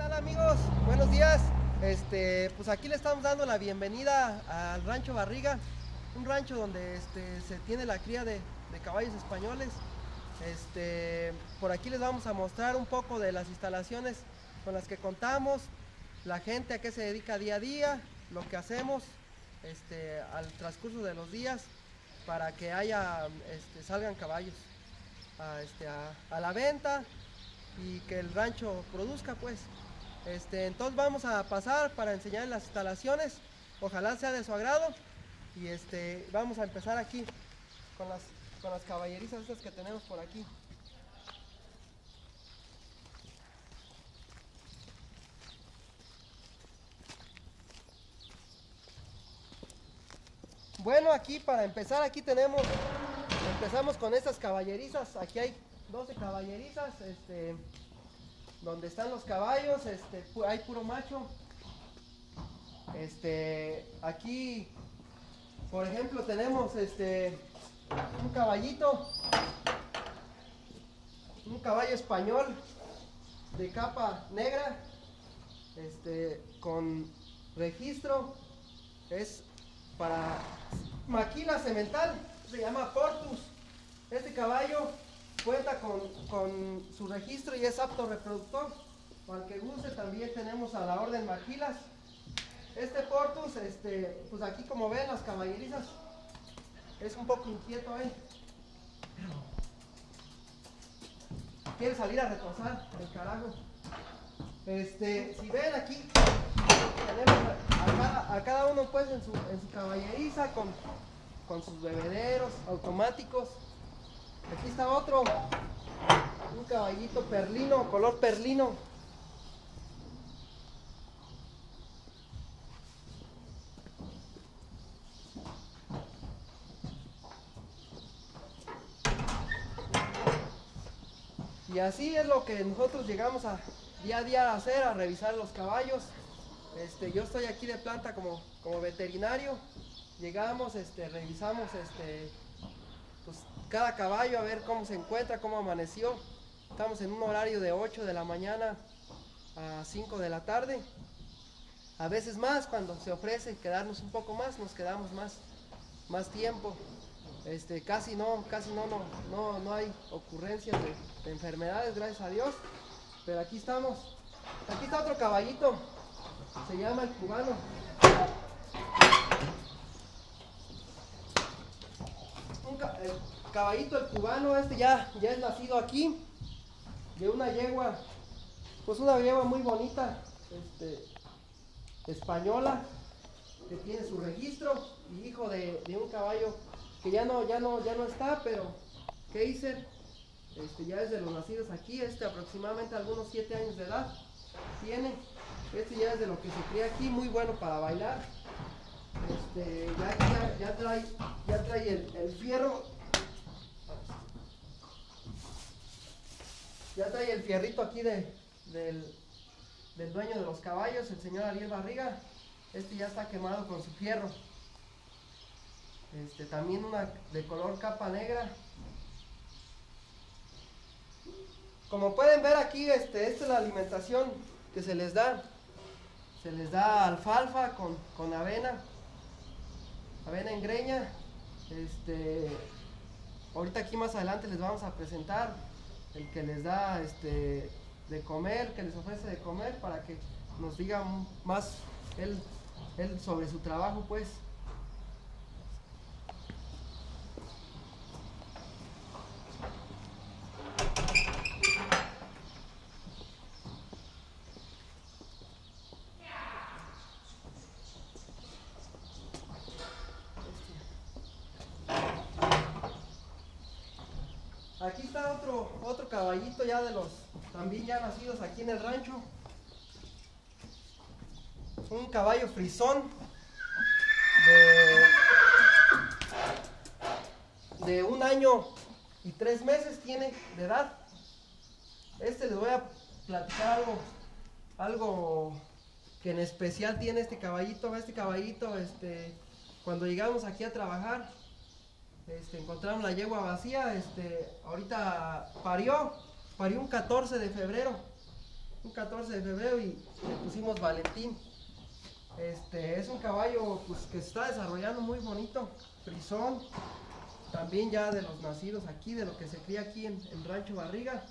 tal amigos? Buenos días. Este, pues aquí le estamos dando la bienvenida al Rancho Barriga, un rancho donde este, se tiene la cría de, caballos españoles. Este, por aquí les vamos a mostrar un poco de las instalaciones con las que contamos, la gente a qué se dedica día a día, lo que hacemos este, al transcurso de los días para que haya, este, salgan caballos a, este, a, a la venta y que el rancho produzca pues. Este, entonces vamos a pasar para enseñar las instalaciones, ojalá sea de su agrado y este, vamos a empezar aquí con las, con las caballerizas estas que tenemos por aquí. Bueno, aquí para empezar, aquí tenemos, empezamos con estas caballerizas. Aquí hay 12 caballerizas, este, donde están los caballos, este, hay puro macho. Este, aquí, por ejemplo, tenemos este, un caballito, un caballo español de capa negra, este, con registro, es para maquila cemental, se llama Portus. Este caballo cuenta con, con su registro y es apto reproductor. Para que guste también tenemos a la orden Maquilas. Este Portus, este, pues aquí como ven las caballerizas, es un poco inquieto él. Quiere salir a reposar el carajo. Este, si ven aquí, tenemos a cada, a cada uno pues en su, en su caballeriza con, con sus bebederos automáticos. Aquí está otro, un caballito perlino, color perlino. Y así es lo que nosotros llegamos a día a día a hacer, a revisar los caballos. Este, yo estoy aquí de planta como, como veterinario. Llegamos, este, revisamos este, pues, cada caballo a ver cómo se encuentra, cómo amaneció. Estamos en un horario de 8 de la mañana a 5 de la tarde. A veces más, cuando se ofrece quedarnos un poco más, nos quedamos más, más tiempo. Este, casi no, casi no, no, no, no hay ocurrencias de, de enfermedades, gracias a Dios. Pero aquí estamos. Aquí está otro caballito. Se llama el cubano. Caballito el cubano, este ya, ya es nacido aquí. De una yegua. Pues una yegua muy bonita. Este, española. Que tiene su registro. Y hijo de, de un caballo que ya no, ya no, ya no está, pero Kaiser. Este, ya es de los nacidos aquí, este aproximadamente algunos 7 años de edad tiene. Este ya es de lo que se cría aquí, muy bueno para bailar. Este, ya, ya, ya trae, ya trae el, el fierro. Ya trae el fierrito aquí de, del, dueño de los caballos, el señor Ariel Barriga. Este ya está quemado con su fierro. Este, también una de color capa negra. Como pueden ver aquí, este, esta es la alimentación que se les da. Se les da alfalfa con, con avena, avena en greña. Este, ahorita aquí más adelante les vamos a presentar el que les da este, de comer, que les ofrece de comer para que nos diga más él, él sobre su trabajo, pues. Aquí está otro, otro caballito ya de los también ya nacidos aquí en el rancho. Un caballo frisón de, un año y tres meses tiene de edad. Este les voy a platicar algo, algo que en especial tiene este caballito. Este caballito, este, cuando llegamos aquí a trabajar, este, encontraron la yegua vacía, este, ahorita parió, parió un 14 de febrero. un 14 de febrero y le pusimos Valentín. Este es un caballo pues, que se está desarrollando muy bonito, frisón, también ya de los nacidos aquí, de lo que se cría aquí en, Rancho Barriga.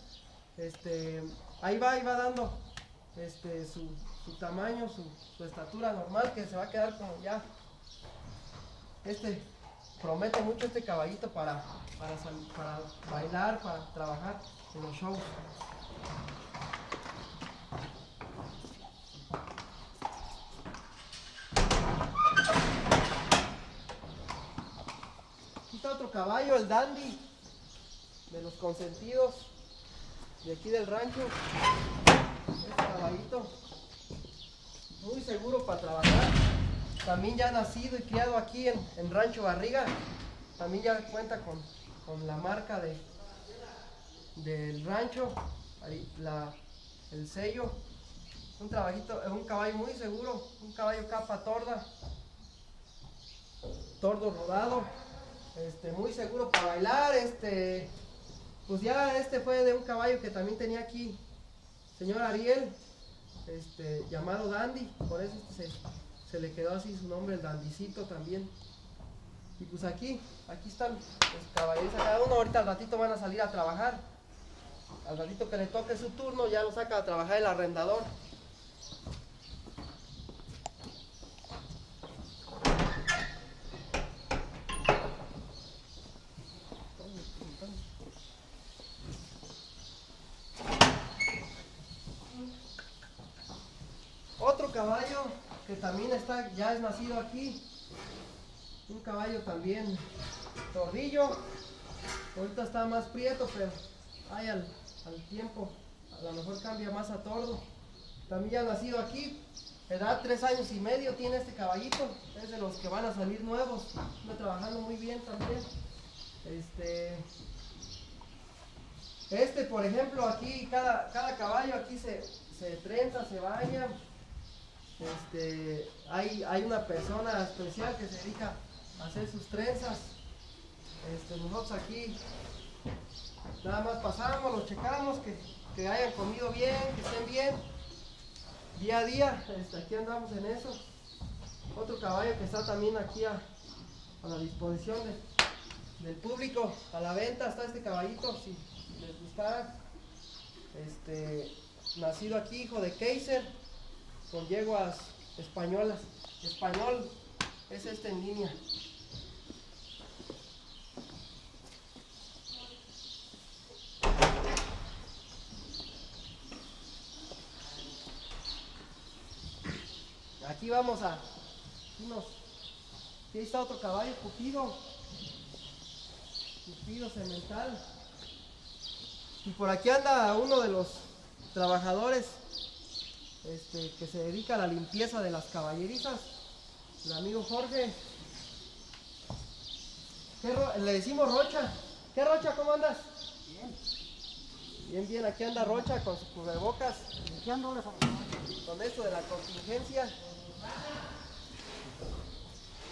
Este, ahí va, ahí va dando este, su, tamaño, su, estatura normal, que se va a quedar como ya. Este promete mucho este caballito para, para, para bailar, para trabajar en los shows. otro caballo, el dandy, de los consentidos de aquí del rancho. Este caballito, muy seguro para trabajar. También ya nacido y criado aquí en, Rancho Barriga. También ya cuenta con, la marca de del rancho, el sello. Un trabajito, un caballo muy seguro, un caballo capa torda, tordo rodado. Este, muy seguro para bailar, este, pues ya este fue de un caballo que también tenía aquí, señor Ariel, este, llamado Dandy, por eso este se, le quedó así su nombre, el Dandicito también. Y pues aquí, aquí están los caballeros, cada uno ahorita al ratito van a salir a trabajar. Al ratito que le toque su turno ya lo saca a trabajar el arrendador. caballo que también está, ya es nacido aquí. Un caballo también tordillo. Ahorita está más prieto, pero hay al, tiempo. A lo mejor cambia más a tordo. También ya ha nacido aquí. Edad tres años y medio tiene este caballito. Es de los que van a salir nuevos. Está trabajando muy bien también. Este, este por ejemplo, aquí cada, cada caballo aquí se, se trenza, se baña. Este, hay, hay una persona especial que se dedica a hacer sus trenzas. Este, nosotros aquí nada más pasamos, los checamos, que, hayan comido bien, que estén bien. Día a día, este, aquí andamos en eso. Otro caballo que está también aquí a, la disposición del público, a la venta está este caballito, si les gustara. Este, nacido aquí, hijo de Kaiser con yeguas españolas. Español es este en línea. Aquí vamos a. Aquí, está otro caballo, Cupido. Cupido cemental. Y por aquí anda uno de los trabajadores este, que se dedica a la limpieza de las caballerizas, el amigo Jorge. le decimos Rocha. ¿Qué Rocha? ¿Cómo andas? Bien. Bien, bien, aquí anda Rocha con sus cubrebocas. Con esto de la contingencia.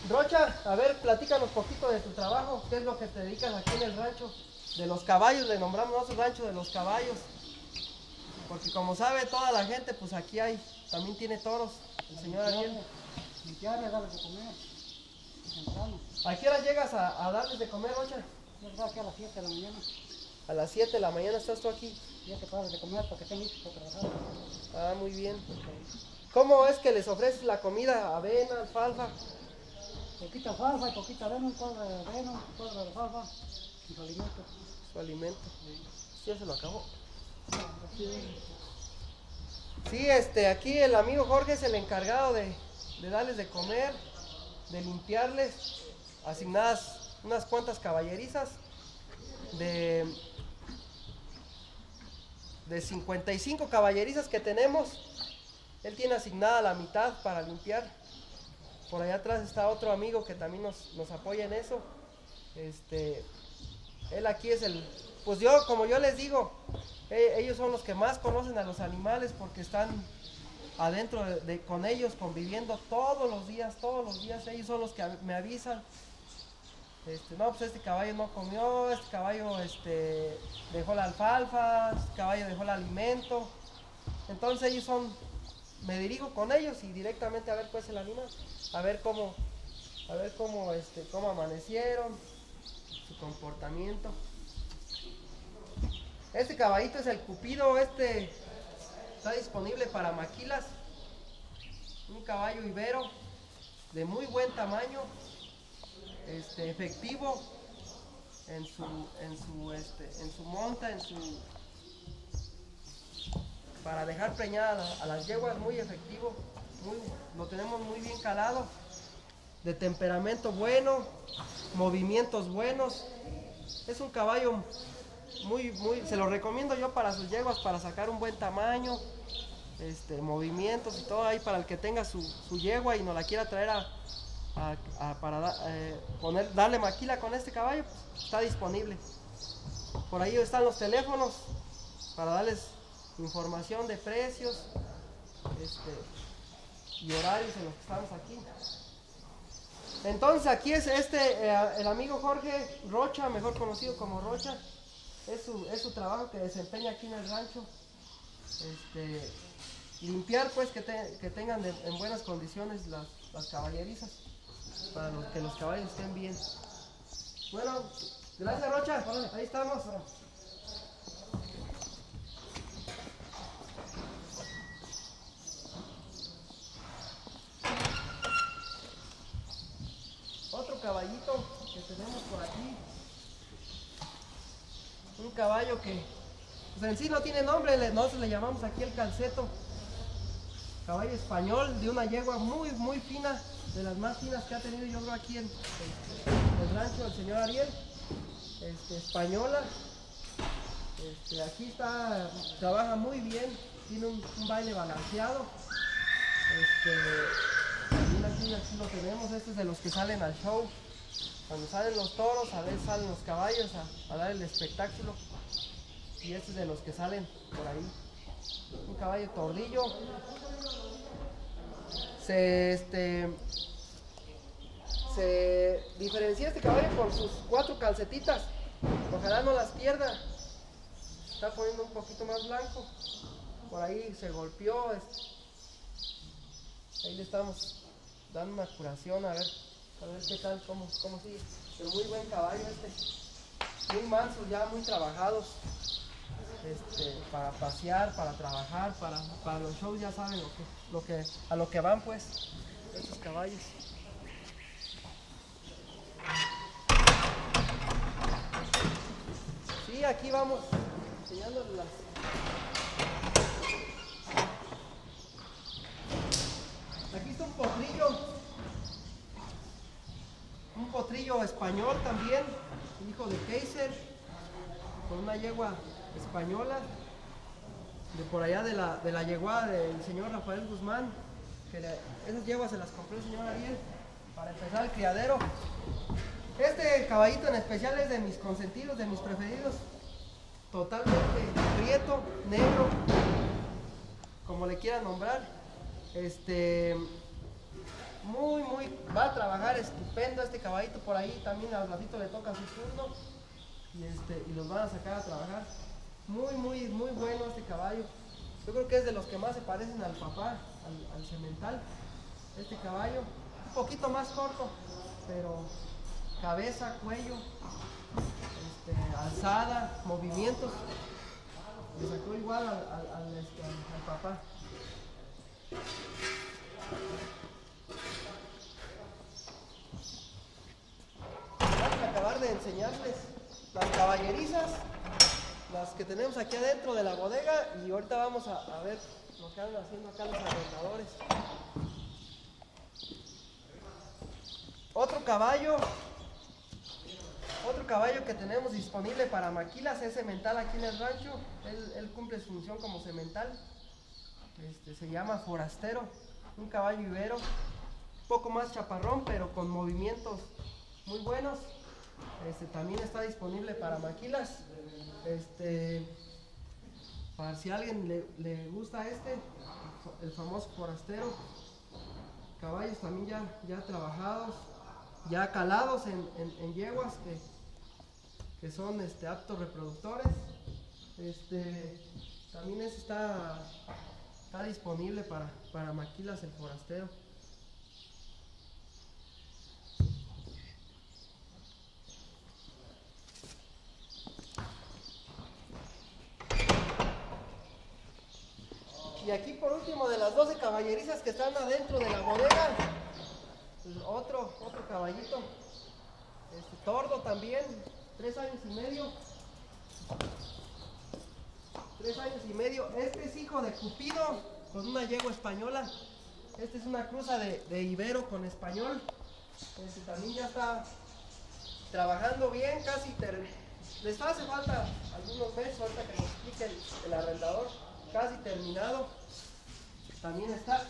Rocha, a ver, platícanos poquito de tu trabajo. ¿Qué es lo que te dedicas aquí en el rancho? De los caballos, le nombramos nuestro rancho de los caballos. Porque como sabe toda la gente, pues aquí hay, también tiene toros, el señor Ariel. Limpiar y darles de comer. ¿A qué hora llegas a, darles de comer, Rocha? Yo aquí a las 7 de la mañana. A las 7 de la mañana estás tú aquí. Ya te paras de comer porque tengo para trabajar. Ah, muy bien. ¿Cómo es que les ofreces la comida? ¿Avena, alfalfa? Poquita alfalfa y poquita avena, un cuadro de avena, un cuadro de alfalfa y su alimento. Su alimento. Sí. ya se lo acabó. Sí, este, aquí el amigo Jorge es el encargado de, darles de comer, de limpiarles, asignadas unas cuantas caballerizas de, de 55 caballerizas que tenemos. Él tiene asignada la mitad para limpiar. Por allá atrás está otro amigo que también nos, nos apoya en eso. Este, él aquí es el, pues yo, como yo les digo, ellos son los que más conocen a los animales porque están adentro de, con ellos conviviendo todos los días, todos los días. Ellos son los que me avisan. Este, no, pues este caballo no comió, este caballo este, dejó la alfalfa, este caballo dejó el alimento. Entonces ellos son, me dirijo con ellos y directamente a ver pues el animal, a ver cómo, a ver cómo, este, cómo amanecieron, su comportamiento. Este caballito es el Cupido, este está disponible para maquilas. Un caballo ibero de muy buen tamaño, este, efectivo en su, en su, este, en su monta, en su para dejar preñada a las yeguas muy efectivo, lo tenemos muy bien calado, de temperamento bueno, movimientos buenos, es un caballo muy, muy, se lo recomiendo yo para sus yeguas, para sacar un buen tamaño, este, movimientos y todo ahí para el que tenga su, su yegua y no la quiera traer a, para eh, poner, darle maquila con este caballo, pues, está disponible. Por ahí están los teléfonos para darles información de precios este, y horarios en los que estamos aquí. Entonces aquí es este, eh, el amigo Jorge Rocha, mejor conocido como Rocha, es su, es su trabajo que desempeña aquí en el rancho. Este, limpiar pues que, te- que tengan en buenas condiciones las, las caballerizas para que los caballos estén bien. Bueno, gracias Rocha, ahí estamos. Otro caballito que tenemos por aquí. Caballo que en sí no tiene nombre, nosotros le llamamos aquí el calceto. Caballo español de una yegua muy, muy fina, de las más finas que ha tenido yo creo aquí en, el rancho del señor Ariel. Este, española. Este, aquí está, trabaja muy bien, tiene un, baile balanceado. Este, aquí, aquí lo tenemos, este es de los que salen al show. Cuando salen los toros, a veces salen los caballos a, dar el espectáculo. Y este es de los que salen por ahí. Un caballo tordillo. Se, este, se diferencia este caballo por sus cuatro calcetitas. Ojalá no las pierda. Está poniendo un poquito más blanco. Por ahí se golpeó. este, Ahí le estamos dando una curación a ver, a ver qué tal, cómo, cómo sigue. Pero muy buen caballo este. Muy mansos ya, muy trabajados. Este, para pasear, para trabajar, para, para los shows ya saben lo que, lo que, a lo que van pues, estos caballos. Sí, aquí vamos enseñándoles las, Aquí está un potrillo. Un potrillo español también, hijo de Kaiser, con una yegua española, de por allá de la, de la yegua del señor Rafael Guzmán, esas yeguas se las compró el señor Ariel para empezar el criadero. Este caballito en especial es de mis consentidos, de mis preferidos, totalmente prieto, negro, como le quieran nombrar. Este, muy, muy, va a trabajar estupendo este caballito por ahí, también al ratito le toca su turno y, este, y los van a sacar a trabajar. Muy, muy, muy bueno este caballo. Yo creo que es de los que más se parecen al papá, al, al semental, este caballo. Un poquito más corto, pero cabeza, cuello, este, alzada, movimientos. Le sacó igual al, al- este, papá. De enseñarles las caballerizas, las que tenemos aquí adentro de la bodega y ahorita vamos a, ver lo que andan haciendo acá los arrendadores. Otro caballo, otro caballo que tenemos disponible para maquilas es semental aquí en el rancho. Él, él cumple su función como semental. Este, se llama Forastero, un caballo ibero, un poco más chaparrón, pero con movimientos muy buenos. Este, también está disponible para maquilas. Este, para si a alguien le, le gusta este, el famoso Forastero. Caballos también ya, ya trabajados, ya calados en, en- yeguas que, que son este, aptos reproductores. Este, también ese está está disponible para, para Maquilas el Forastero. Y aquí por último de las 12 caballerizas que están adentro de la bodega, pues, otro, otro caballito, este tordo también, tres años y medio. Tres años y medio. Este es hijo de Cupido con una yegua española. Este es una cruza de, de Ibero con español. Este también ya está trabajando bien, casi ter... les hace falta algunos meses ahorita que nos explique el arrendador, casi terminado. También está,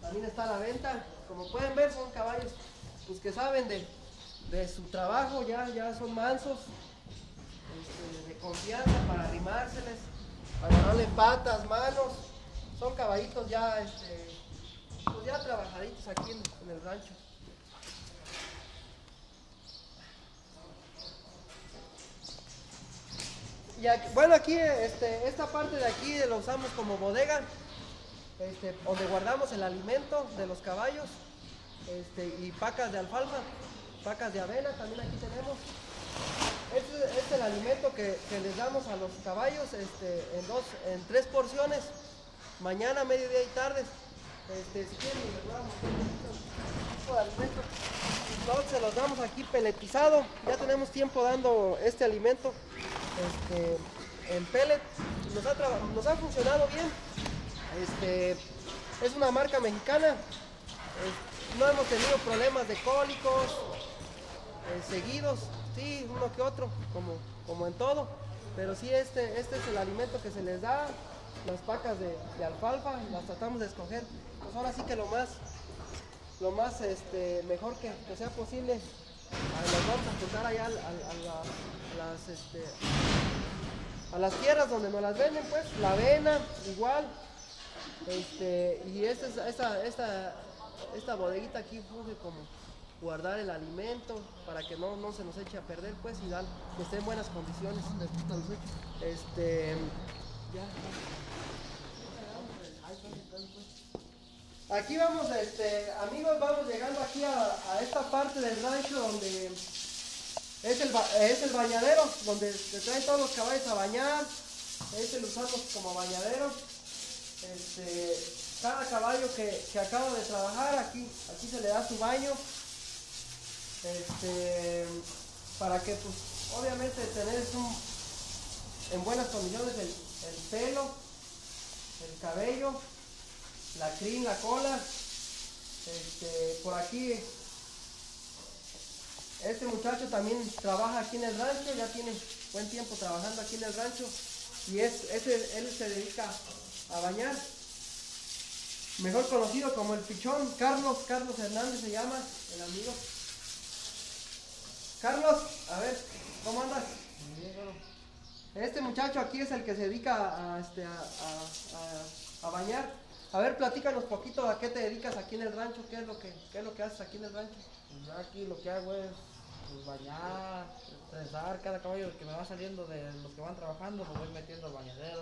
también está a la venta. Como pueden ver son caballos pues que saben de, de su trabajo, ya, ya son mansos, este, de confianza para arrimárseles, para darle patas, manos. Son caballitos ya, este, pues ya trabajaditos aquí en, en el rancho. Bueno, aquí este, esta parte de aquí lo usamos como bodega, este, donde guardamos el alimento de los caballos este, y pacas de alfalfa, pacas de avena también aquí tenemos. Este, es el alimento que, les damos a los caballos en, dos, en tres porciones, mañana, mediodía y tarde. Este, si un tipo de alimento. Se los damos aquí peletizado, ya tenemos tiempo dando este alimento este, en pellet. Nos ha, funcionado bien. Este, es una marca mexicana. No hemos tenido problemas de cólicos eh, seguidos, sí, uno que otro, como, como en todo. Pero sí, este, este es el alimento que se les da, las pacas de, de alfalfa, las tratamos de escoger. Pues ahora sí que lo más, lo más este, mejor que, sea posible. Ah, Las vamos a juntar allá al- al- a, la- a las, este, a las tierras donde nos las venden, pues, la avena, igual. Este, y esta, es- esta, esta, esta bodeguita aquí funge como guardar el alimento para que no, no se nos eche a perder, pues, y dar, que esté en buenas condiciones. Este, ya. Aquí vamos, este, amigos, vamos llegando aquí a, esta parte del rancho donde es el, es el bañadero, donde se traen todos los caballos a bañar. Este lo usamos como bañadero. Este, cada caballo que, que acaba de trabajar, aquí, aquí se le da su baño. Este, para que, pues, obviamente, tener un- en buenas condiciones el, el pelo, el cabello, la crin, la cola. Este, por aquí este muchacho también trabaja aquí en el rancho, ya tiene buen tiempo trabajando aquí en el rancho y es, ese, él se dedica a bañar. Mejor conocido como el pichón, Carlos, Carlos Hernández se llama, el amigo. Carlos, a ver, ¿cómo andas? Este muchacho aquí es el que se dedica a, este, a, a- a- a bañar. A ver, platícanos poquito a qué te dedicas aquí en el rancho, qué es lo que, qué es lo que haces aquí en el rancho. Pues yo aquí lo que hago es pues, bañar, estresar cada caballo que me va saliendo de los que van trabajando, lo voy metiendo al bañadero,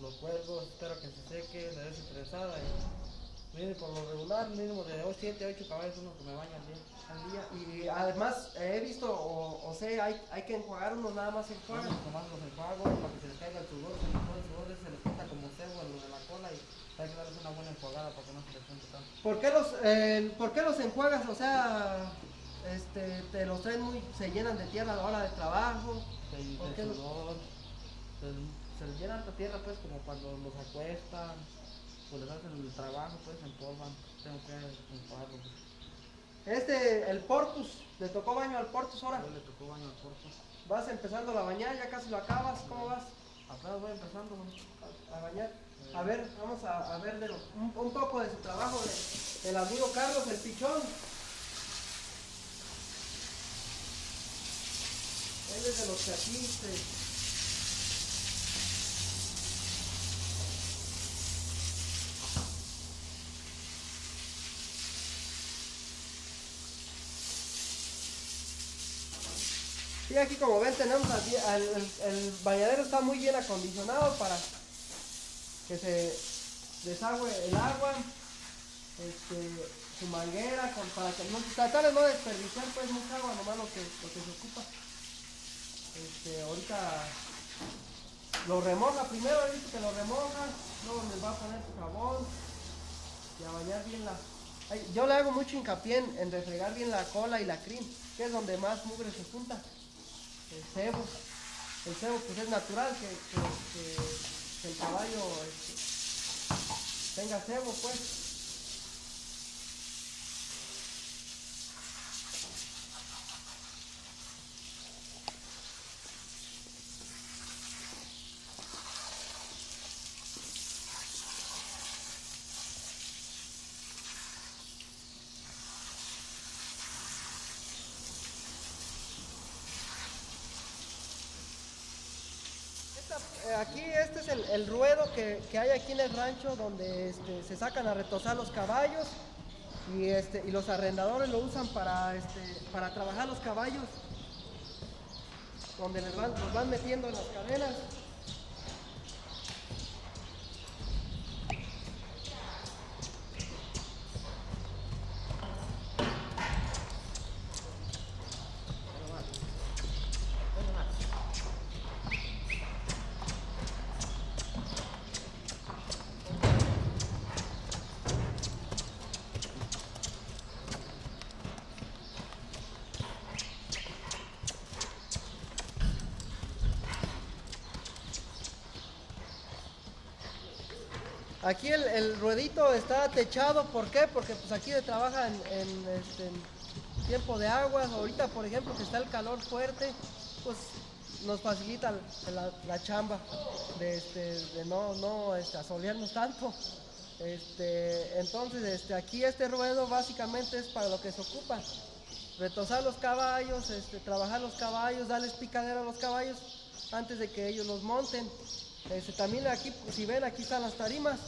los cuelgo, espero que se seque, le su estresada y viene por lo regular, mínimo de 7, 8 caballos uno que me bien. al día. Y además eh, he visto o, o sé, hay, hay que enjuagar unos nada más enjuagan. Nomás los enjuago para que se les caiga el sudor, se les el sudor, se les quita como cebo en lo de la cola y hay que darles una buena enjuagada para que no se les junte tanto. ¿Por qué los, eh, ¿por qué los enjuagas? O sea, este, te los traen muy, se llenan de tierra a la hora de trabajo. Se, ¿Por de qué los- se, se les llena tanta tierra pues como cuando los acuestan, pues les hacen el trabajo pues se empolvan, tengo que enjuagarlos. Este, el Portus, le tocó baño al Portus ahora. Yo le tocó baño al corto. Vas empezando a bañar, ya casi lo acabas. ¿Cómo vas Apenas voy empezando, a bañar? A ver, vamos a, a ver de un, poco de su trabajo de- del amigo Carlos, el pichón. Él es de los que aquí Sí, aquí como ven tenemos el, el bañadero está muy bien acondicionado para, que se desagüe el agua, este, su manguera, para que no, tratar de no desperdiciar pues mucha agua, nomás lo que, lo que se ocupa. Este, ahorita lo remoja primero, visto que lo remoja, luego les va a poner su jabón y a bañar bien la... Yo le hago mucho hincapié en, refregar bien la cola y la crin, que es donde más mugre se junta. El cebo, el cebo pues es natural que- que el caballo este, tenga cebo pues. Esta- eh, aquí este es el, el ruedo que, hay aquí en el rancho donde este, se sacan a retosar los caballos y, este, y los arrendadores lo usan para, este, para trabajar los caballos donde les van, los van metiendo en las cadenas. Aquí el, ruedito está techado, ¿por qué? Porque pues aquí se trabaja en, este, tiempo de agua. Ahorita, por ejemplo, que está el calor fuerte, pues nos facilita la, chamba de, este, de no, no este, asolearnos tanto. Entonces, aquí este ruedo básicamente es para lo que se ocupa. Retosar los caballos, trabajar los caballos, darles picadera a los caballos antes de que ellos los monten. Este, también aquí, si ven, aquí están las tarimas.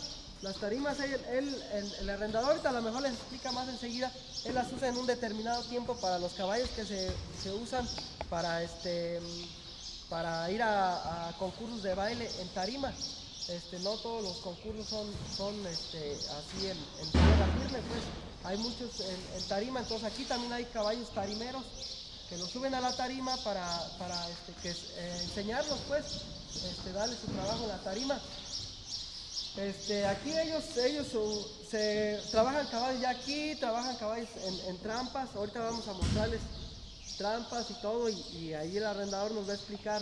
Las tarimas, el, el arrendador a lo mejor les explica más enseguida, él las usa en un determinado tiempo para los caballos que se, se usan para, este, para ir a, concursos de baile en tarima. Este, no todos los concursos son, son este, así en, en tierra firme, pues hay muchos en, tarima, entonces aquí también hay caballos tarimeros que los suben a la tarima para, para este, eh, enseñarlos, pues, este, darles su trabajo en la tarima. Este, aquí ellos, ellos uh, se trabajan caballos ya aquí, trabajan caballos en, trampas. Ahorita vamos a mostrarles trampas y todo, y, ahí el arrendador nos va a explicar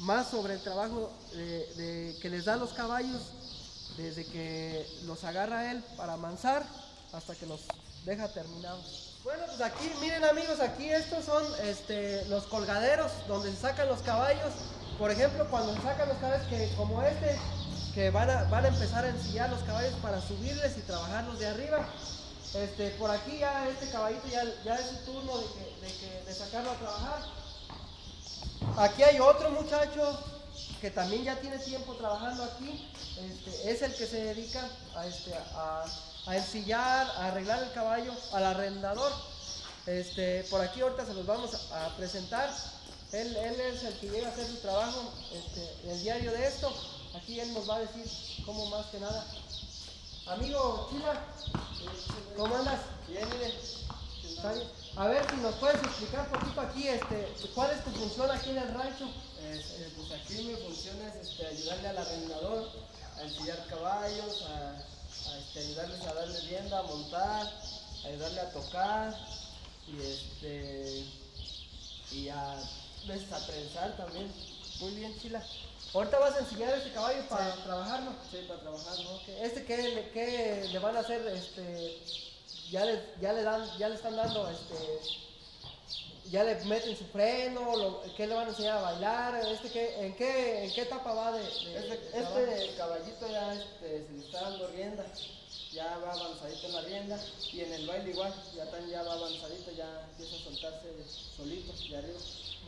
más sobre el trabajo que les da los caballos desde que los agarra él para amansar hasta que los deja terminados. Bueno, pues aquí, miren amigos, aquí estos son este, los colgaderos donde se sacan los caballos. Por ejemplo, cuando se sacan los caballos que como este, que van a, van a empezar a ensillar los caballos para subirles y trabajarlos de arriba. Este, por aquí ya este caballito ya, ya es su turno de, que- de sacarlo a trabajar. Aquí hay otro muchacho que también ya tiene tiempo trabajando aquí. Este, es el que se dedica a, este, a, ensillar, a arreglar el caballo al arrendador. Este, por aquí ahorita se los vamos a presentar. Él, él es el que llega a hacer su trabajo este, el diario de esto. Aquí él nos va a decir cómo más que nada. Amigo Chila, ¿cómo andas? Bien, mire. A ver si nos puedes explicar un poquito aquí, este, cuál es tu función aquí en el rancho. Este, pues aquí mi función es este, ayudarle al arrendador a ensillar caballos, a, a, este, ayudarles a darle rienda, a montar, ayudarle a tocar y este y a a trenzar también. Muy bien, Chila. Ahorita vas a enseñar este caballo para trabajarlo. Sí, para trabajar, ¿no? Ok, Este que le, qué le van a hacer, este, ya le, ya le dan, ya le están dando, este, ya le meten su freno, lo, ¿qué le van a enseñar a bailar? Este que, ¿en qué, en qué etapa va de, de- Este, este caballito ya este, se le está dando rienda, ya va avanzadito en la rienda y en el baile igual, ya también ya va avanzadito, ya empieza a soltarse solito de arriba.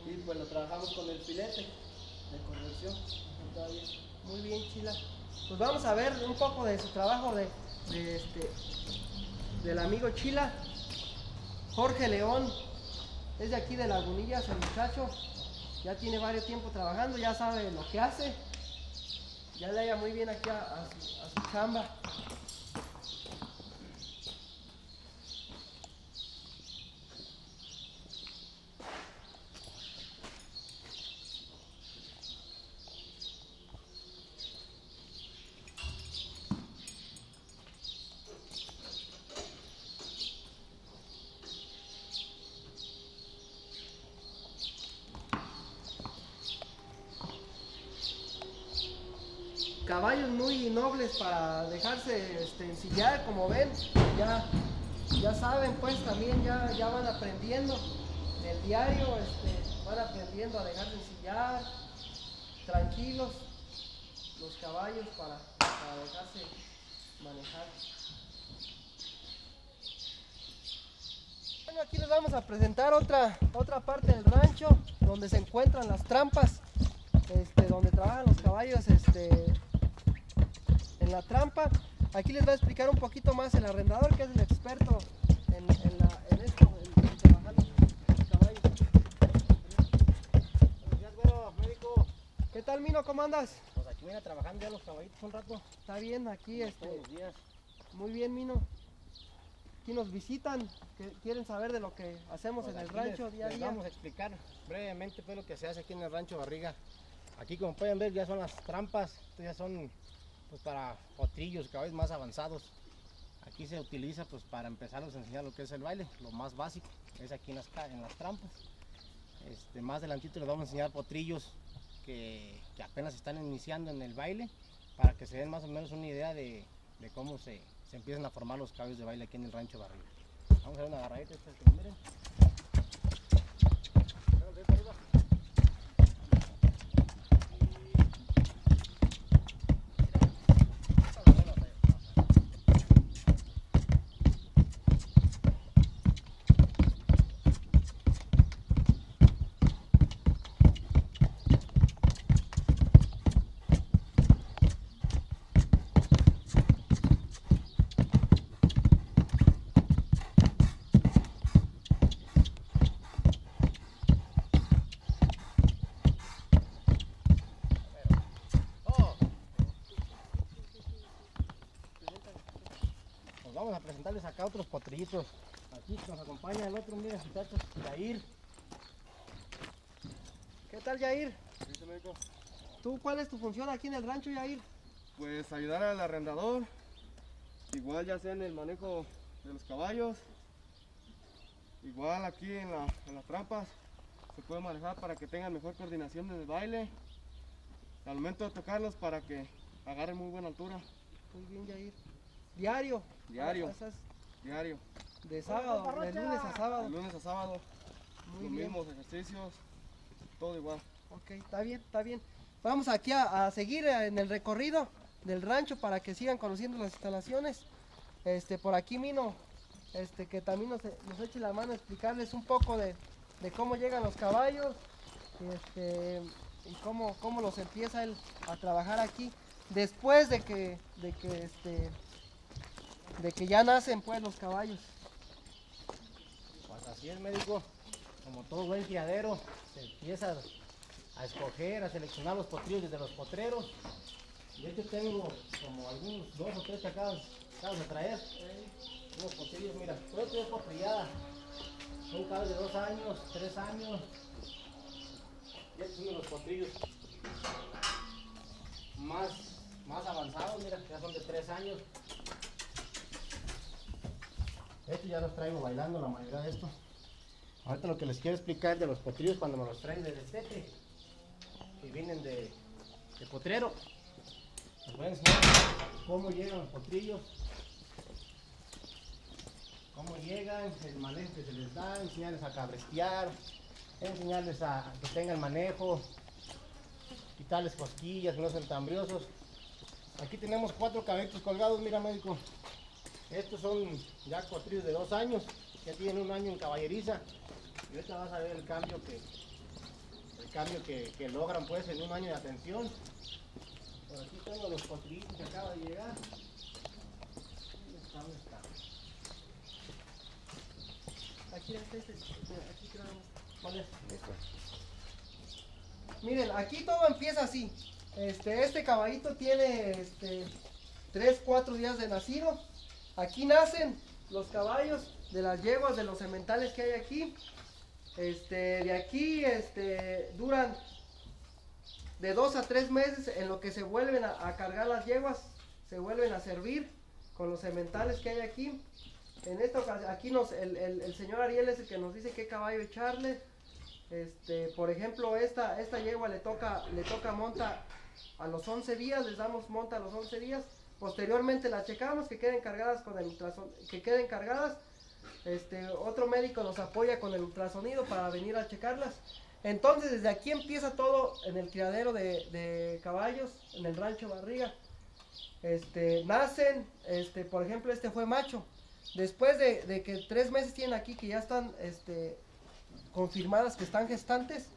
Y pues lo trabajamos con el filete de corrección todavía. Muy bien, Chila. Pues vamos a ver un poco de su trabajo de, este, del amigo Chila, Jorge León. Es de aquí de Lagunillas, el muchacho. Ya tiene varios tiempo trabajando, ya sabe lo que hace. ya le haya muy bien aquí a su chamba. caballos para dejarse este, ensillar, como ven, ya, ya saben, pues también ya, ya van aprendiendo en el diario, este, van aprendiendo a dejarse ensillar, tranquilos los caballos para, para dejarse manejar. Bueno, aquí les vamos a presentar otra, otra parte del rancho donde se encuentran las trampas, este, donde trabajan los caballos este, en la trampa. Aquí les va a explicar un poquito más el arrendador, que es el experto en, en la- en esto, en, en trabajar los caballos. Buenos días, güero, médico. ¿Qué tal, Mino? ¿Cómo andas? Pues aquí viene trabajando ya los caballitos un rato. Está bien, aquí, como este, Todos los días. muy bien, Mino. Aquí nos visitan, que quieren saber de lo que hacemos Pues en el rancho les- día a les día. Vamos a explicar brevemente pues, lo que se hace aquí en el rancho Barriga. Aquí como pueden ver ya son las trampas, estas ya son pues, para potrillos, caballos más avanzados. Aquí se utiliza pues para empezarles a enseñar lo que es el baile, lo más básico, es aquí en las, en las trampas. Este, más adelantito les vamos a enseñar potrillos que, apenas están iniciando en el baile para que se den más o menos una idea de, de cómo se, se empiezan a formar los caballos de baile aquí en el rancho Barriga. Vamos a ver una agarradita, esta que miren. Háganse para arriba. Oh. Pues vamos a presentarles Aquí nos acompaña el otro, miren muchachos, Yair. ¿Qué tal, Yair? ¿Tú cuál es tu función aquí en el rancho, Yair? Pues ayudar al arrendador, igual ya sea en el manejo de los caballos, igual aquí en, la- en las trampas se puede manejar para que tengan mejor coordinación en el baile, al momento de tocarlos para que agarren muy buena altura, Muy bien, Yair. Diario. Diario. Diario, De sábado, de lunes a sábado. de lunes a sábado, Muy los bien. mismos ejercicios, todo igual. Ok, está bien, está bien. Vamos aquí a, a seguir eh, en el recorrido del rancho para que sigan conociendo las instalaciones. Este, por aquí Mino, este, que también nos, nos eche la mano a explicarles un poco de, de cómo llegan los caballos este, y cómo, cómo los empieza él a trabajar aquí después de que, de que, este, de que ya nacen pues los caballos. Pues así es, médico. Como todo buen criadero, se empieza a escoger, a seleccionar los potrillos desde los potreros. De hecho tengo como algunos dos o tres que acabas, de traer. Unos potrillos, mira, todo esto es potrillada. Son caballos de dos años, tres años. Y estos son de los potrillos más, más avanzados, mira, ya son de tres años. Estos ya los traigo bailando, la mayoría de estos. Ahorita lo que les quiero explicar de los potrillos cuando me los traen desde Tepe, que vienen de, potrero. Les voy a enseñar cómo llegan los potrillos, cómo llegan, el manejo que se les da, enseñarles a cabrestear, enseñarles a, que tengan manejo, quitarles cosquillas, no sean tan. Aquí tenemos cuatro caballitos colgados, mira médico. Estos son ya cuatrillos de dos años, ya tienen un año en caballeriza. Y ahorita vas a ver el cambio que el cambio que, que logran pues en un año de atención. Por aquí tengo los potrillitos que acaba de llegar. ¿Dónde está? ¿Dónde está? Aquí, este, este, aquí creo ¿Cuál es? Miren, aquí todo empieza así. Este, este caballito tiene este, 3, 4 días de nacido. Aquí nacen los caballos de las yeguas, de los sementales que hay aquí. Este, de aquí este, duran de 2 a 3 meses en lo que se vuelven a, a cargar las yeguas, se vuelven a servir con los sementales que hay aquí. En esta ocasión, aquí nos, el, el- el señor Ariel es el que nos dice qué caballo echarle. Este, por ejemplo, esta, esta yegua le toca, le toca monta a los 11 días, les damos monta a los 11 días. Posteriormente la checamos, que queden cargadas con el ultrason- que queden cargadas. Este, otro médico nos apoya con el ultrasonido para venir a checarlas. Entonces, desde aquí empieza todo en el criadero de, de caballos, en el rancho Barriga. Este, nacen, este, por ejemplo, este fue macho. Después de, de que tres meses tienen aquí, que ya están este, confirmadas que están gestantes,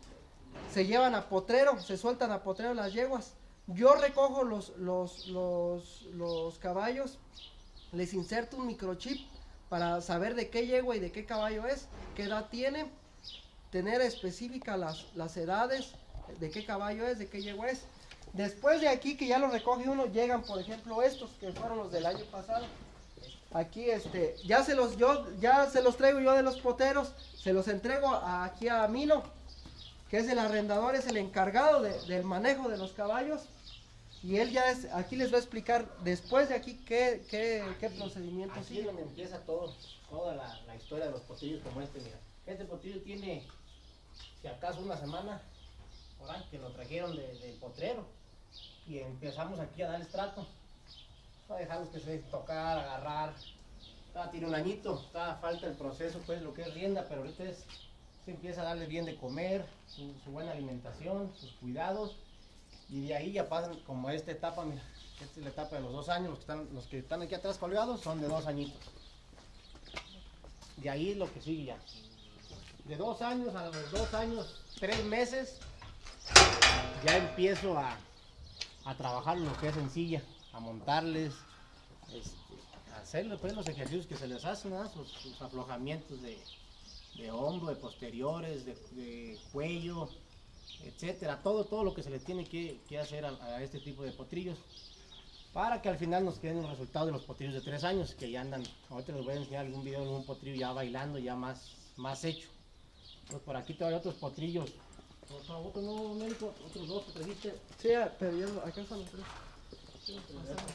se llevan a potrero, se sueltan a potrero las yeguas. Yo recojo los, los, los, los caballos, les inserto un microchip para saber de qué yegua y de qué caballo es, qué edad tiene, tener específica las, las edades, de qué caballo es, de qué yegua es. Después de aquí que ya los recoge uno, llegan por ejemplo estos que fueron los del año pasado. Aquí este, ya se los yo ya se los traigo yo de los poteros, se los entrego a- aquí a Mino, que es el arrendador, es el encargado de- del manejo de los caballos. Y él ya es, aquí les va a explicar después de aquí qué, qué, qué procedimiento Aquí es donde empieza todo, toda la, la historia de los potrillos como este, mira. Este potrillo tiene, si acaso, una semana, que lo trajeron de- del potrero. Y empezamos aquí a darles trato. A dejarlos que se tocar, agarrar. Todavía tiene un añito, todavía falta el proceso, pues lo que es rienda, pero ahorita es, se empieza a darle bien de comer, su, su buena alimentación, sus cuidados. Y de ahí ya pasan como esta etapa, mira. Esta es la etapa de los dos años, los que están, los que están aquí atrás colgados son de dos añitos. De ahí lo que sigue ya. De dos años a los dos años, tres meses, ya empiezo a, a trabajar lo que es sencilla, a montarles, este, a hacerle pues, los ejercicios que se les hacen, ¿verdad? sus, aflojamientos de, de hombro, de posteriores, de cuello, etcétera, todo, todo lo que se le tiene que, que hacer a, a este tipo de potrillos para que al final nos queden los resultados de los potrillos de tres años que ya andan, ahorita les voy a enseñar algún video de un potrillo ya bailando, ya más, más hecho. Pues por aquí todavía otros potrillos, por favor, no, médico, otros dos que trajiste, Sí, pero yo, acá son los tres.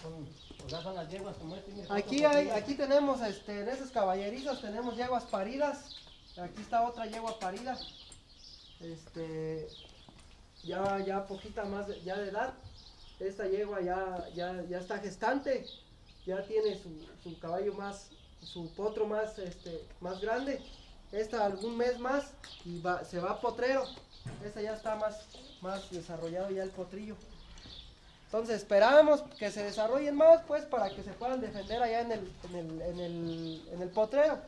Son, o sea, son las yeguas como este, Aquí hay, aquí tenemos, este, en esas caballerizas tenemos yeguas paridas. Aquí está otra yegua parida. Este, ya, ya poquita más, de- ya de edad. Esta yegua ya, ya, ya está gestante. Ya tiene su, caballo más, su potro más, este, más grande. Esta algún mes más y va, se va potrero. Esta ya está más, más desarrollado ya el potrillo. Entonces esperamos que se desarrollen más, pues, para que se puedan defender allá en el, en el, en el, en el potrero.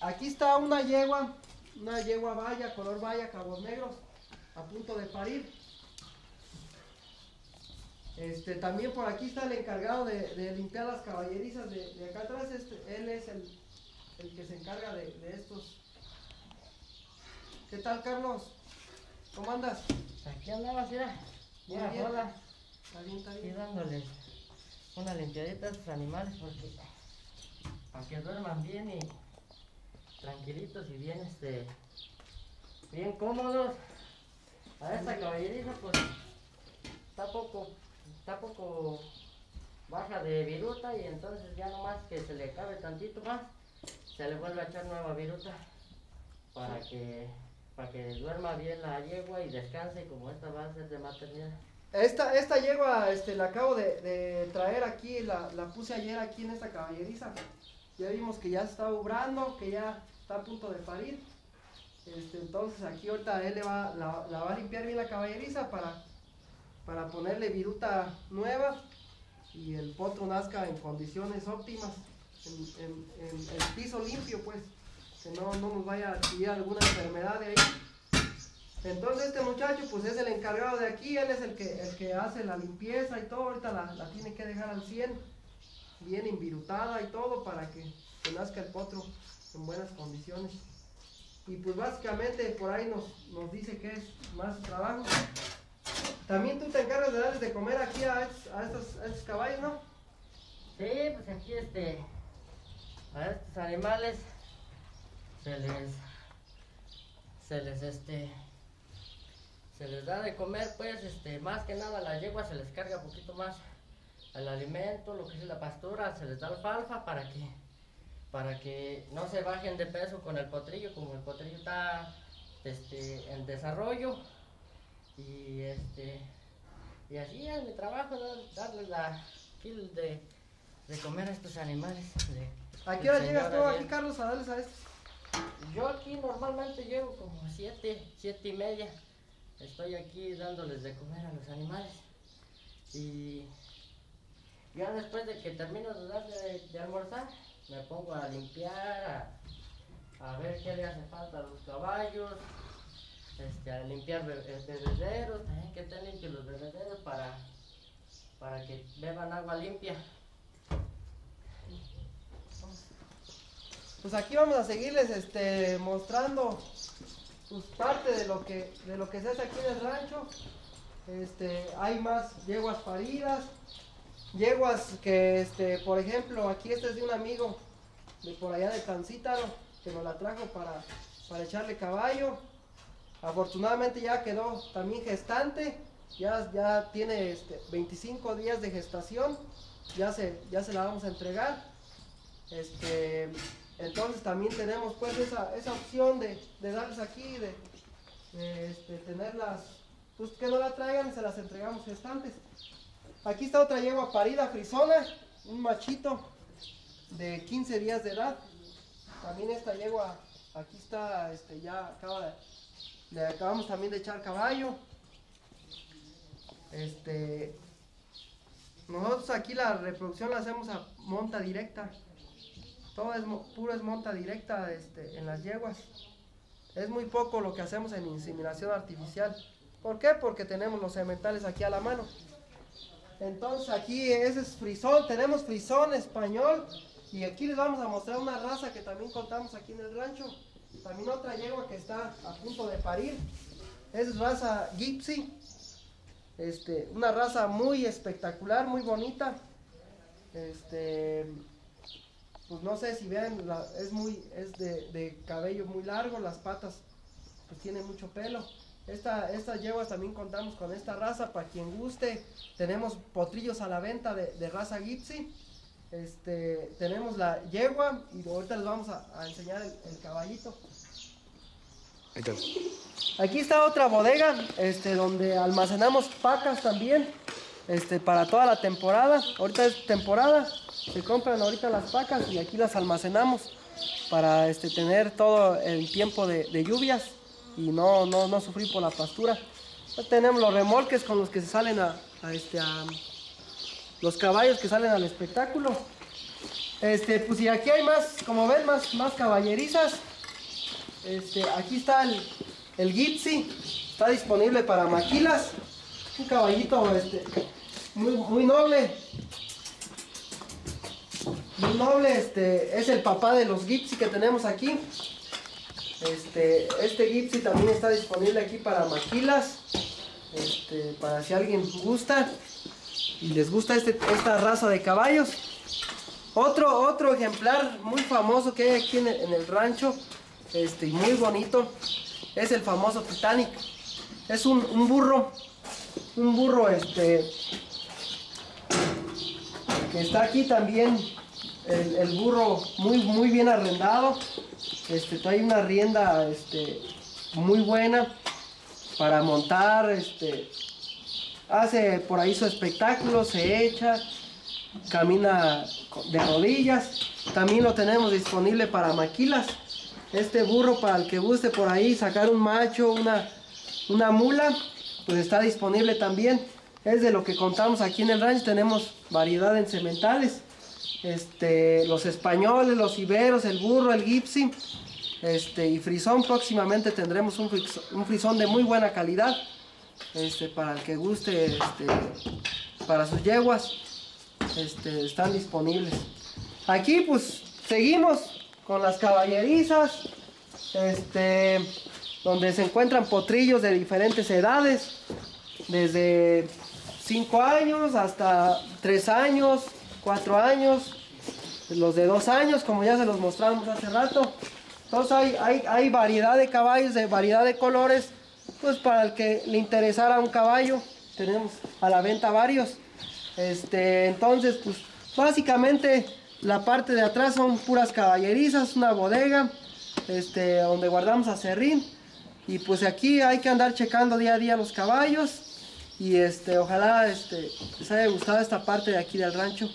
Aquí está una yegua, una yegua valla, color valla, cabos negros, a punto de parir. Este, también por aquí está el encargado de, de limpiar las caballerizas de, de acá atrás. Este, él es el, el que se encarga de, de estos. ¿Qué tal, Carlos? ¿Cómo andas? Aquí andaba, mira, mira, bien. hola, ¿Está bien, está bien? dándoles una limpiadita a estos animales porque para que duerman bien y tranquilitos y bien este bien cómodos. A esta caballeriza pues está poco, está poco baja de viruta y entonces ya nomás que se le cabe tantito más, se le vuelve a echar nueva viruta para que para que duerma bien la yegua y descanse como esta va a ser de maternidad. Esta, esta yegua, este, la acabo de, de traer aquí, la, la puse ayer aquí en esta caballeriza. Ya vimos que ya está obrando, que ya está a punto de parir. Este, entonces aquí ahorita él le va, la, va a limpiar bien la caballeriza para, para ponerle viruta nueva y el potro nazca en condiciones óptimas, en el piso limpio pues, que no, no nos vaya a adquirir alguna enfermedad de ahí. Entonces este muchacho pues es el encargado de aquí, él es el que, el que hace la limpieza y todo, ahorita la, la tiene que dejar al 100, bien invirutada y todo para que, que nazca el potro en buenas condiciones. Y pues básicamente por ahí nos, nos dice que es más trabajo. También tú te encargas de darles de comer aquí a estos, a estos, caballos, ¿no? Sí, pues aquí este, a estos animales se les, se les este, se les da de comer pues este, más que nada a las yeguas se les carga un poquito más el alimento, lo que es la pastura, se les da alfalfa para que, para que no se bajen de peso con el potrillo, como el potrillo está este, en desarrollo y este, y así es mi trabajo, dar- darles la kill de, de comer a estos animales. de- ¿A qué hora llegas tú aquí, Carlos, a darles a estos? Yo aquí normalmente llego como siete, siete y media. Estoy aquí dándoles de comer a los animales. Y ya después de que termino de de, almorzar, me pongo a limpiar, a, ver qué le hace falta a los caballos, este, a limpiar eh, bebederos, también que estén limpios los bebederos para, para que beban agua limpia. Pues aquí vamos a seguirles este, mostrando pues, parte de lo que de lo que se hace aquí en el rancho. Este, hay más yeguas paridas, yeguas que, este, por ejemplo, aquí este es de un amigo de por allá de Tancítaro que nos la trajo para, para echarle caballo. Afortunadamente ya quedó también gestante, ya, ya tiene este, 25 días de gestación, ya se, ya se la vamos a entregar. Este, entonces también tenemos pues esa, esa opción de, de darles aquí, de, de, este, tenerlas, pues que no la traigan y se las entregamos gestantes. Aquí está otra yegua parida frisona, un machito de 15 días de edad. También esta yegua, aquí está, este, ya acaba le acabamos también de echar caballo. Este, nosotros aquí la reproducción la hacemos a monta directa. Todo es puro es monta directa este, en las yeguas. Es muy poco lo que hacemos en inseminación artificial. ¿Por qué? Porque tenemos los sementales aquí a la mano. Entonces aquí ese es frisón, tenemos frisón español y aquí les vamos a mostrar una raza que también contamos aquí en el rancho. También otra yegua que está a punto de parir. Es raza Gypsy. Este, una raza muy espectacular, muy bonita. Este, pues no sé si vean, es muy, es de, de cabello muy largo, las patas pues tiene mucho pelo. Esta, estas yeguas también contamos con esta raza, para quien guste, tenemos potrillos a la venta de, de raza Gypsy. Este, tenemos la yegua y ahorita les vamos a, a enseñar el, el caballito. Aquí está otra bodega, este, donde almacenamos pacas también, este, para toda la temporada. Ahorita es temporada, se compran ahorita las pacas y aquí las almacenamos para este, tener todo el tiempo de, de lluvias y no, no, no sufrir por la pastura. Ya tenemos los remolques con los que se salen a, este, a los caballos que salen al espectáculo. Este, pues y aquí hay más, como ven, más, más caballerizas. Este, aquí está el, el Gypsy, está disponible para maquilas. Un caballito este, muy, muy noble. Muy noble, este, es el papá de los Gypsy que tenemos aquí. Este, este Gypsy también está disponible aquí para maquilas. Este, para si alguien gusta y les gusta este, esta raza de caballos. Otro, otro ejemplar muy famoso que hay aquí en el, rancho, este, muy bonito, es el famoso Titanic. Es un, un burro, un burro este, que está aquí también, el, burro muy, muy bien arrendado, este, trae una rienda este, muy buena para montar, este, hace por ahí su espectáculo, se echa, camina de rodillas. También lo tenemos disponible para maquilas. Este burro para el que guste por ahí sacar un macho, una, una mula, pues está disponible también. Es de lo que contamos aquí en el rancho. Tenemos variedad en sementales. Este, los españoles, los iberos, el burro, el gipsy. Este, y frisón próximamente tendremos un, fris- un frisón de muy buena calidad. Este, para el que guste, para sus yeguas están disponibles. Aquí pues seguimos con las caballerizas, donde se encuentran potrillos de diferentes edades, desde 5 años hasta 3 años, 4 años, los de 2 años, como ya se los mostramos hace rato. Entonces hay, hay, variedad de caballos, de variedad de colores, pues para el que le interesara un caballo, tenemos a la venta varios. Este, entonces, pues básicamente la parte de atrás son puras caballerizas, una bodega, este, donde guardamos a serrín. Y pues aquí hay que andar checando día a día los caballos. Y este, ojalá este, les haya gustado esta parte de aquí del rancho.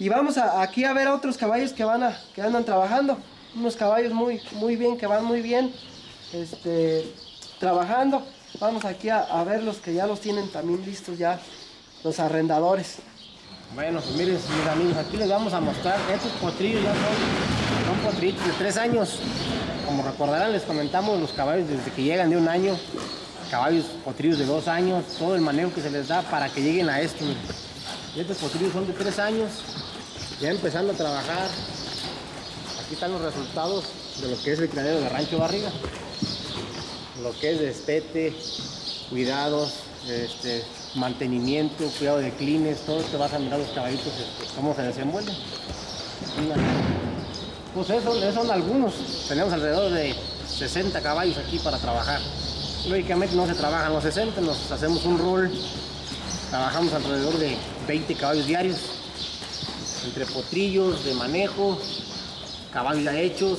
Y vamos aquí a ver a otros caballos que van a, que andan trabajando. Unos caballos muy, muy bien, que van muy bien este, trabajando. Vamos aquí a, ver los que ya los tienen también listos ya, los arrendadores. Bueno, pues miren, mis amigos, aquí les vamos a mostrar. Estos potrillos ya son, son potrillos de tres años. Como recordarán, les comentamos los caballos desde que llegan de un año. Caballos potrillos de dos años, todo el manejo que se les da para que lleguen a esto. estos potrillos son de tres años, ya empezando a trabajar. Aquí están los resultados de lo que es el criadero de Rancho Barriga. Lo que es destete, cuidados, este, mantenimiento, cuidado de clines, todo te vas a mirar los caballitos este, cómo se desenvuelven. Pues esos son algunos. Tenemos alrededor de 60 caballos aquí para trabajar. Lógicamente no se trabajan los 60, nos hacemos un rol. Trabajamos alrededor de 20 caballos diarios. Entre potrillos, de manejo, caballos ya hechos.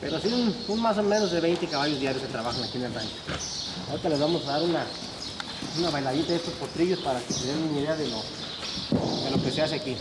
Pero sí, un, más o menos de 20 caballos diarios que trabajan aquí en el rancho. Ahorita les vamos a dar una, una bailadita de estos potrillos para que se den una idea de lo, de lo que se hace aquí.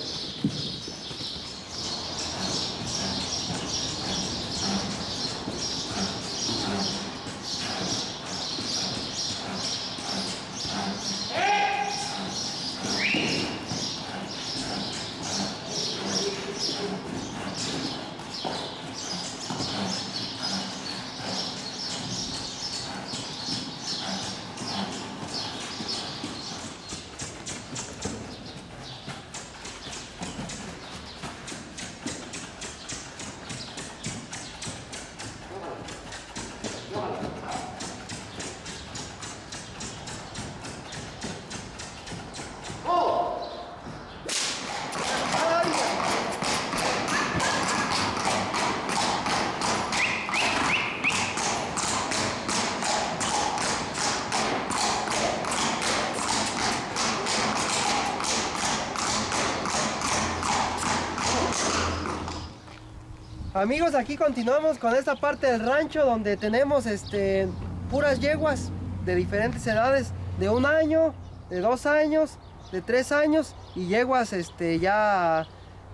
Amigos, aquí continuamos con esta parte del rancho donde tenemos este, puras yeguas de diferentes edades, de un año, de dos años, de tres años y yeguas este, ya,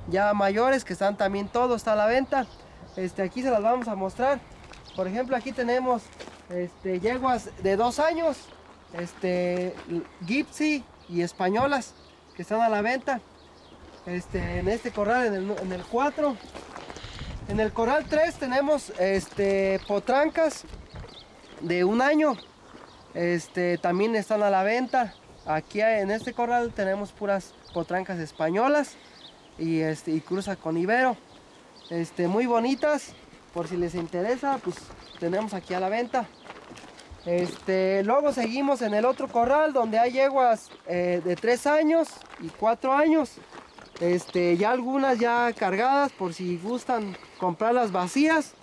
ya mayores que están también todo está a la venta. Este, aquí se las vamos a mostrar. Por ejemplo, aquí tenemos yeguas de dos años, este, Gypsy y españolas que están a la venta. En este corral, en el, en el 4. En el corral 3 tenemos este, potrancas de un año. Este, también están a la venta. Aquí en este corral tenemos puras potrancas españolas y, este, cruza con Ibero. Muy bonitas. Por si les interesa, pues tenemos aquí a la venta. Luego seguimos en el otro corral donde hay yeguas eh, de 3 años y 4 años. Ya algunas ya cargadas por si gustan comprarlas vacías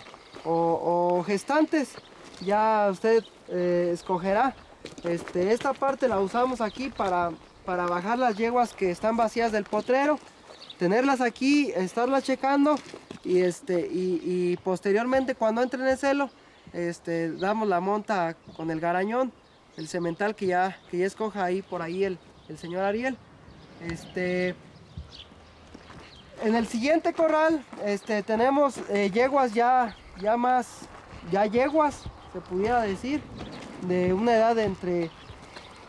o, gestantes. Ya usted eh, escogerá. Este, esta parte la usamos aquí para, para bajar las yeguas que están vacías del potrero. Tenerlas aquí, estarlas checando y, este, y, y posteriormente cuando entren en celo, este, damos la monta con el garañón, el cemental que ya, que ya escoja ahí por ahí el, el señor Ariel. Este, en el siguiente corral este, tenemos eh, yeguas ya, ya más, ya yeguas, se pudiera decir, de una edad de entre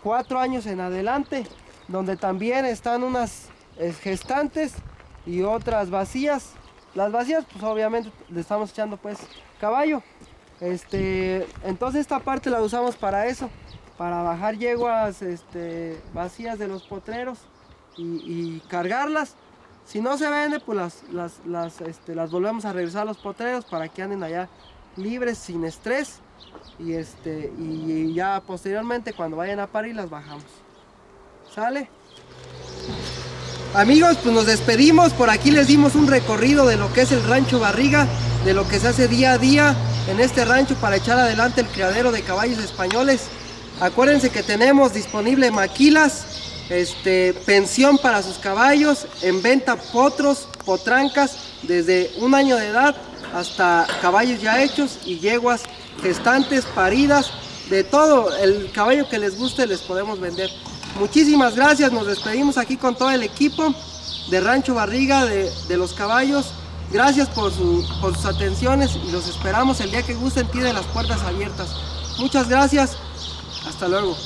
4 años en adelante, donde también están unas eh, gestantes y otras vacías. Las vacías, pues obviamente le estamos echando pues caballo. Este, entonces esta parte la usamos para eso, para bajar yeguas este, vacías de los potreros y, y cargarlas Si no se vende, pues las, las, las, este, las volvemos a regresar a los potreros para que anden allá libres, sin estrés. Y, este, y ya posteriormente cuando vayan a parir las bajamos. ¿Sale? Amigos, pues nos despedimos. Por aquí les dimos un recorrido de lo que es el rancho Barriga, de lo que se hace día a día en este rancho para echar adelante el criadero de caballos españoles. Acuérdense que tenemos disponible maquilas, este, pensión para sus caballos, en venta potros, potrancas, desde un año de edad hasta caballos ya hechos y yeguas gestantes, paridas, de todo el caballo que les guste les podemos vender. Muchísimas gracias, nos despedimos aquí con todo el equipo de Rancho Barriga, de, los caballos. Gracias por, su- por sus atenciones y los esperamos el día que gusten, tienen las puertas abiertas. Muchas gracias, hasta luego.